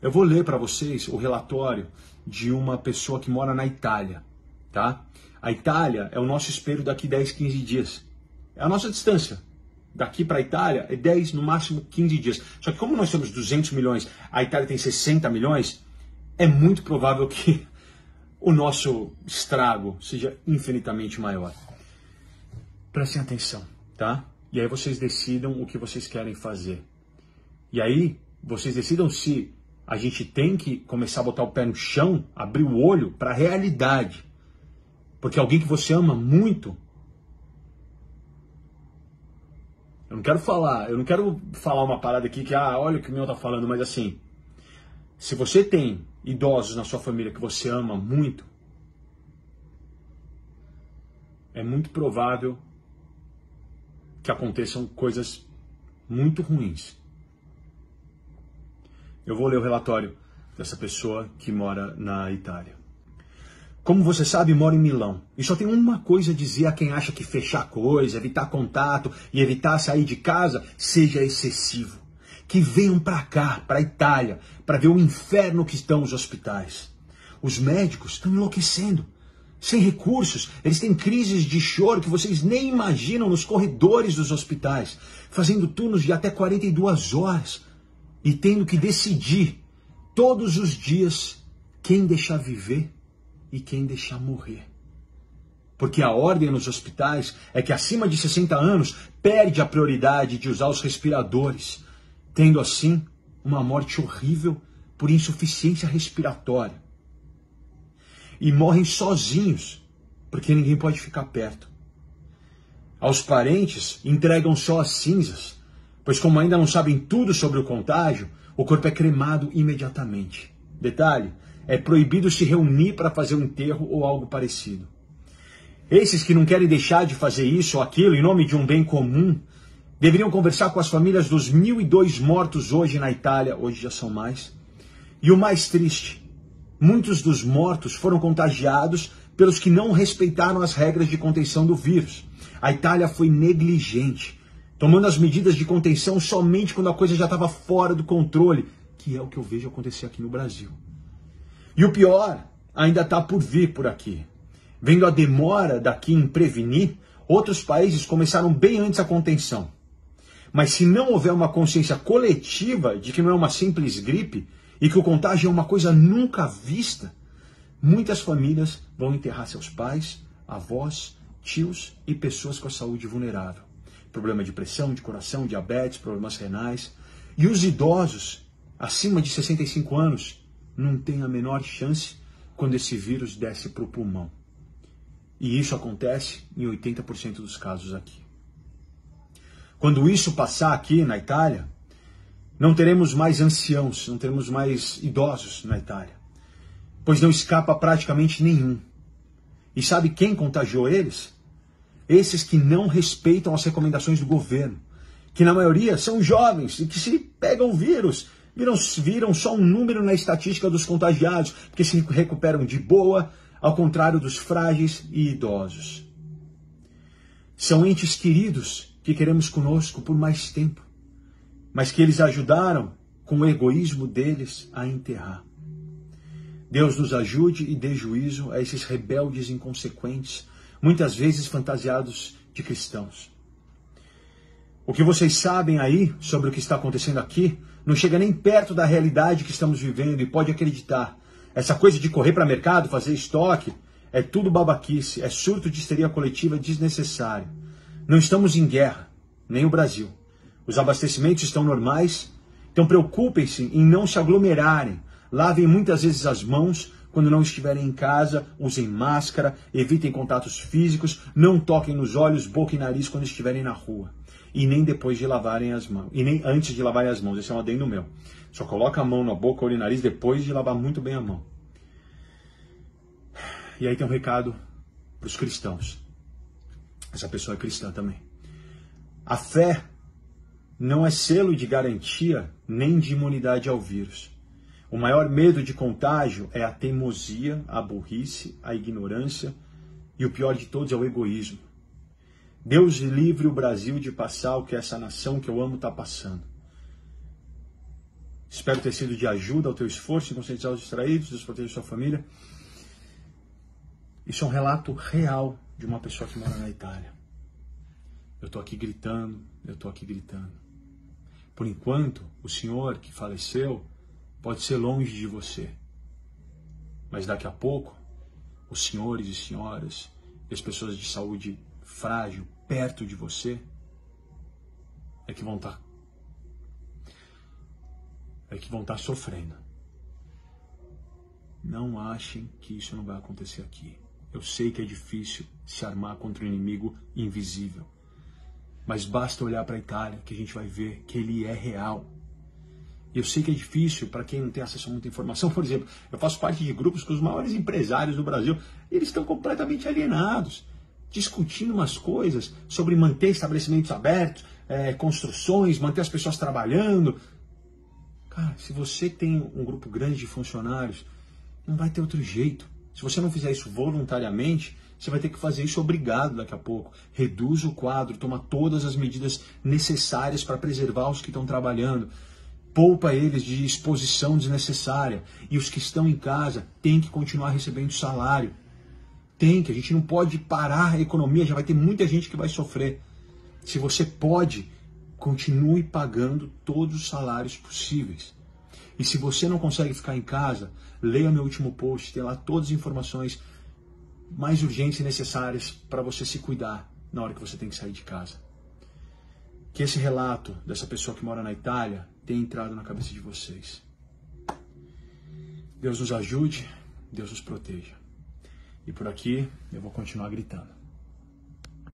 Eu vou ler para vocês o relatório de uma pessoa que mora na Itália, tá? A Itália é o nosso espelho daqui 10, 15 dias. É a nossa distância. Daqui para a Itália é 10, no máximo 15 dias. Só que como nós temos 200 milhões, a Itália tem 60 milhões, é muito provável que o nosso estrago seja infinitamente maior. Prestem atenção, tá? E aí vocês decidam o que vocês querem fazer. E aí vocês decidam se a gente tem que começar a botar o pé no chão, abrir o olho para a realidade. Porque alguém que você ama muito. Eu não quero falar, eu não quero falar uma parada aqui que, ah, olha o que o meu tá falando, mas assim, se você tem idosos na sua família que você ama muito, é muito provável que aconteçam coisas muito ruins. Eu vou ler o relatório dessa pessoa que mora na Itália. Como você sabe, moro em Milão. E só tem uma coisa a dizer a quem acha que fechar coisa, evitar contato e evitar sair de casa seja excessivo. Que venham para cá, para a Itália, para ver o inferno que estão os hospitais. Os médicos estão enlouquecendo. Sem recursos, eles têm crises de choro que vocês nem imaginam nos corredores dos hospitais, fazendo turnos de até 42 horas e tendo que decidir todos os dias quem deixar viver e quem deixar morrer. Porque a ordem nos hospitais é que acima de 60 anos perde a prioridade de usar os respiradores, tendo assim uma morte horrível por insuficiência respiratória. E morrem sozinhos, porque ninguém pode ficar perto. Aos parentes entregam só as cinzas pois como ainda não sabem tudo sobre o contágio, o corpo é cremado imediatamente. Detalhe, é proibido se reunir para fazer um enterro ou algo parecido. Esses que não querem deixar de fazer isso ou aquilo em nome de um bem comum, deveriam conversar com as famílias dos mil e dois mortos hoje na Itália, hoje já são mais. E o mais triste, muitos dos mortos foram contagiados pelos que não respeitaram as regras de contenção do vírus. A Itália foi negligente tomando as medidas de contenção somente quando a coisa já estava fora do controle, que é o que eu vejo acontecer aqui no Brasil. E o pior ainda está por vir por aqui. Vendo a demora daqui em prevenir, outros países começaram bem antes a contenção. Mas se não houver uma consciência coletiva de que não é uma simples gripe e que o contágio é uma coisa nunca vista, muitas famílias vão enterrar seus pais, avós, tios e pessoas com a saúde vulnerável problema de pressão, de coração, diabetes, problemas renais. E os idosos, acima de 65 anos, não têm a menor chance quando esse vírus desce para o pulmão. E isso acontece em 80% dos casos aqui. Quando isso passar aqui na Itália, não teremos mais anciãos, não teremos mais idosos na Itália, pois não escapa praticamente nenhum. E sabe quem contagiou eles? Esses que não respeitam as recomendações do governo, que na maioria são jovens e que se pegam vírus, viram, viram só um número na estatística dos contagiados, que se recuperam de boa, ao contrário dos frágeis e idosos. São entes queridos que queremos conosco por mais tempo, mas que eles ajudaram com o egoísmo deles a enterrar. Deus nos ajude e dê juízo a esses rebeldes inconsequentes muitas vezes fantasiados de cristãos. O que vocês sabem aí sobre o que está acontecendo aqui não chega nem perto da realidade que estamos vivendo e pode acreditar. Essa coisa de correr para o mercado, fazer estoque, é tudo babaquice, é surto de histeria coletiva desnecessário. Não estamos em guerra, nem o Brasil. Os abastecimentos estão normais, então preocupem-se em não se aglomerarem. Lavem muitas vezes as mãos, quando não estiverem em casa, usem máscara, evitem contatos físicos, não toquem nos olhos, boca e nariz quando estiverem na rua. E nem depois de lavarem as mãos. E nem antes de lavarem as mãos. Esse é um adendo meu. Só coloca a mão na boca, olho e nariz depois de lavar muito bem a mão. E aí tem um recado para os cristãos. Essa pessoa é cristã também. A fé não é selo de garantia nem de imunidade ao vírus. O maior medo de contágio é a teimosia, a burrice, a ignorância e o pior de todos é o egoísmo. Deus livre o Brasil de passar o que essa nação que eu amo está passando. Espero ter sido de ajuda ao teu esforço em conscientizar os distraídos, Deus proteger sua família. Isso é um relato real de uma pessoa que mora na Itália. Eu estou aqui gritando, eu estou aqui gritando. Por enquanto, o senhor que faleceu pode ser longe de você. Mas daqui a pouco, os senhores e senhoras e as pessoas de saúde frágil perto de você é que vão estar tá é que vão estar tá sofrendo. Não achem que isso não vai acontecer aqui. Eu sei que é difícil se armar contra um inimigo invisível. Mas basta olhar para a Itália que a gente vai ver que ele é real. Eu sei que é difícil para quem não tem acesso a muita informação. Por exemplo, eu faço parte de grupos com os maiores empresários do Brasil. eles estão completamente alienados, discutindo umas coisas sobre manter estabelecimentos abertos, é, construções, manter as pessoas trabalhando. Cara, se você tem um grupo grande de funcionários, não vai ter outro jeito. Se você não fizer isso voluntariamente, você vai ter que fazer isso obrigado daqui a pouco. Reduz o quadro, toma todas as medidas necessárias para preservar os que estão trabalhando. Poupa eles de exposição desnecessária. E os que estão em casa têm que continuar recebendo salário. Tem que, a gente não pode parar a economia, já vai ter muita gente que vai sofrer. Se você pode, continue pagando todos os salários possíveis. E se você não consegue ficar em casa, leia meu último post, tem lá todas as informações mais urgentes e necessárias para você se cuidar na hora que você tem que sair de casa. Que esse relato dessa pessoa que mora na Itália tenha entrado na cabeça de vocês. Deus nos ajude, Deus nos proteja. E por aqui eu vou continuar gritando.